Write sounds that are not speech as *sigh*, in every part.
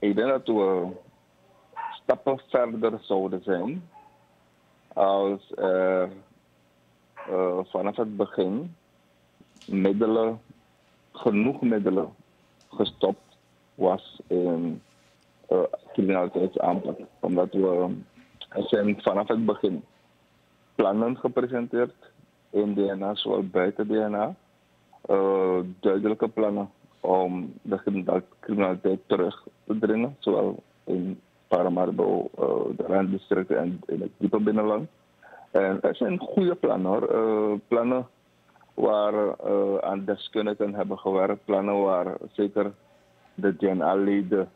ik denk dat we stappen verder zouden zijn als er uh, vanaf het begin middelen, genoeg middelen gestopt was in uh, criminaliteitsaanpak. Omdat we, zijn vanaf het begin plannen gepresenteerd in DNA, zowel buiten DNA. Duidelijke plannen om de criminaliteit terug dringen, zowel in Paramaribo, uh, de randdistricten en in het diepe binnenland. En er zijn goede plannen hoor. Uh, plannen waar uh, aan deskundigen hebben gewerkt, plannen waar zeker de DNA-leden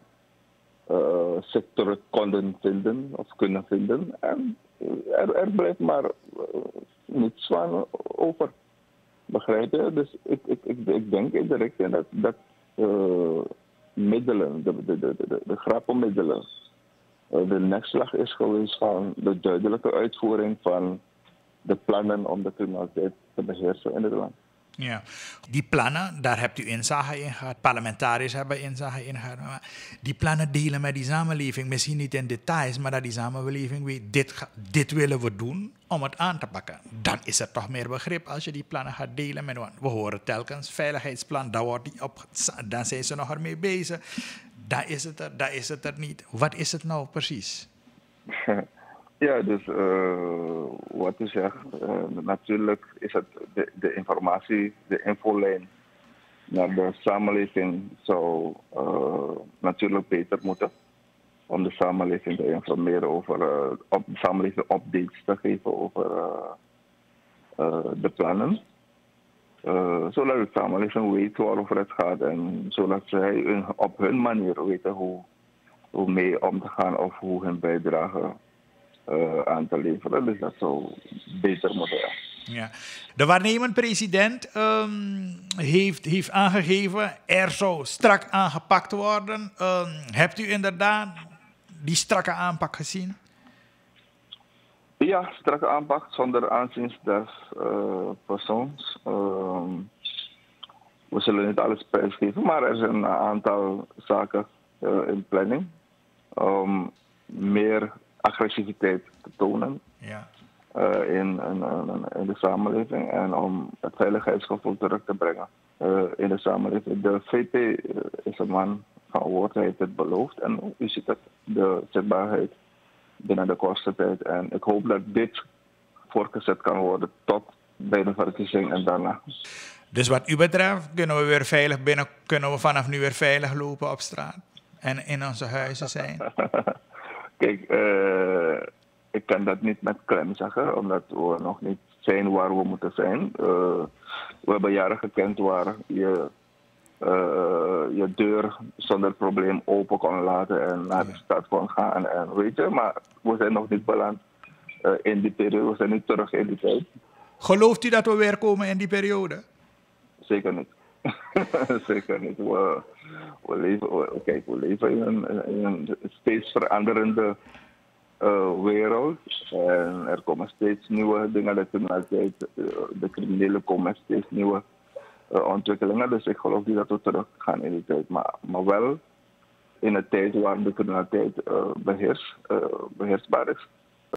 uh, sectoren konden vinden of kunnen vinden. En er, blijft maar niets van over. Begrijp je? Dus ik, ik, ik, ik denk indirect dat, dat middelen, de, de, de, de, de grappenmiddelen, de nekslag is geweest van de duidelijke uitvoering van de plannen om de criminaliteit te beheersen in het land. Ja, die plannen, daar hebt u inzage in gehad, parlementariërs hebben inzage in gehad. Die plannen delen met die samenleving, misschien niet in details, maar dat die samenleving weet, dit, dit willen we doen om het aan te pakken. Dan is er toch meer begrip als je die plannen gaat delen met We horen telkens veiligheidsplan, daar wordt die op, dan zijn ze nog ermee bezig. Daar is het er, daar is het er niet. Wat is het nou precies? *laughs* Ja, dus uh, wat u zegt, uh, natuurlijk is het de, de, informatie, de infolijn naar de samenleving zou uh, natuurlijk beter moeten. Om de samenleving te informeren over, op de samenleving updates te geven over de plannen. zodat de samenleving weet waarover het gaat en zodat zij op hun manier weten hoe, hoe mee om te gaan of hoe hun bijdrage aan te leveren. Dus dat zou beter moeten. Ja. De waarnemend president um, heeft, heeft aangegeven er zou strak aangepakt worden. Um, hebt u inderdaad die strakke aanpak gezien? Ja, strakke aanpak zonder aanzien des uh, persoons. Um, we zullen niet alles prijsgeven, maar er zijn een aantal zaken uh, in planning. Um, meer agressiviteit te tonen ja. uh, in, in, in, de samenleving en om het veiligheidsgevoel terug te brengen uh, in de samenleving. De VP uh, is een man van woord, hij heeft het beloofd en u ziet het, de zichtbaarheid binnen de kortste tijd. En ik hoop dat dit voortgezet kan worden tot bij de verkiezing en daarna. Dus wat u betreft kunnen we weer veilig binnen, kunnen we vanaf nu weer veilig lopen op straat en in onze huizen zijn? *laughs* Kijk, uh, ik kan dat niet met klem zeggen, omdat we nog niet zijn waar we moeten zijn. Uh, we hebben jaren gekend waar je uh, je deur zonder probleem open kon laten en naar de stad kon gaan. En weet je, maar we zijn nog niet beland in die periode. We zijn niet terug in die tijd. Gelooft u dat we weer komen in die periode? Zeker niet. *laughs* Zeker niet. We, we leven, we, kijk, we leven in een, een steeds veranderende uh, wereld. En er komen steeds nieuwe dingen. De criminaliteit, uh, de criminelen komen steeds nieuwe uh, ontwikkelingen. Dus ik geloof niet dat we terug gaan in die tijd. Maar, maar wel in een tijd waar de criminaliteit beheers, beheersbaar is.